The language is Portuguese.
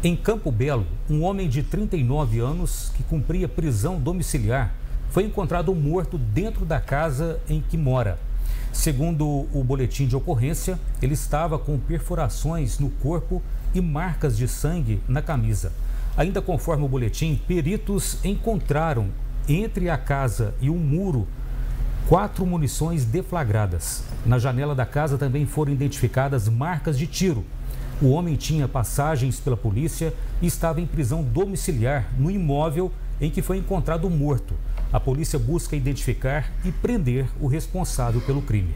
Em Campo Belo, um homem de 39 anos que cumpria prisão domiciliar foi encontrado morto dentro da casa em que mora. Segundo o boletim de ocorrência, ele estava com perfurações no corpo e marcas de sangue na camisa. Ainda conforme o boletim, peritos encontraram entre a casa e um muro quatro munições deflagradas. Na janela da casa também foram identificadas marcas de tiro. O homem tinha passagens pela polícia e estava em prisão domiciliar no imóvel em que foi encontrado morto. A polícia busca identificar e prender o responsável pelo crime.